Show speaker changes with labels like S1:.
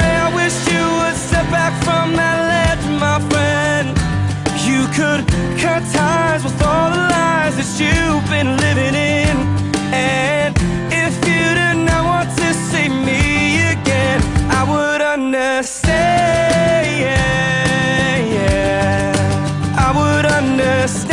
S1: I wish you would step back from that ledge, my friend. You could cut ties with all the lies that you've been living in. And if you did not want to see me again, I would understand. I would understand.